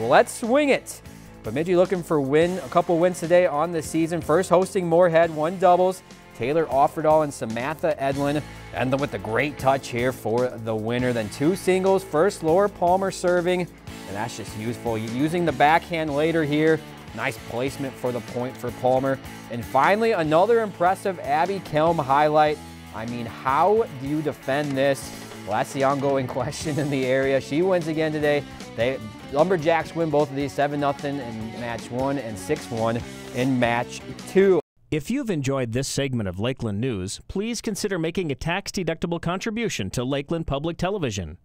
Let's swing it. Bemidji looking for win, a couple wins today on the season. First hosting Moorhead, one doubles. Taylor Offerdahl and Samantha Edlin. And then with the great touch here for the winner. Then two singles. First Laura Palmer serving. And that's just useful. Using the backhand later here. Nice placement for the point for Palmer. And finally, another impressive Abby Kelm highlight. I mean, how do you defend this? Well, that's the ongoing question in the area. She wins again today. They Lumberjacks win both of these 7-0 in match one and 6-1 in match two. If you've enjoyed this segment of Lakeland News, please consider making a tax-deductible contribution to Lakeland Public Television.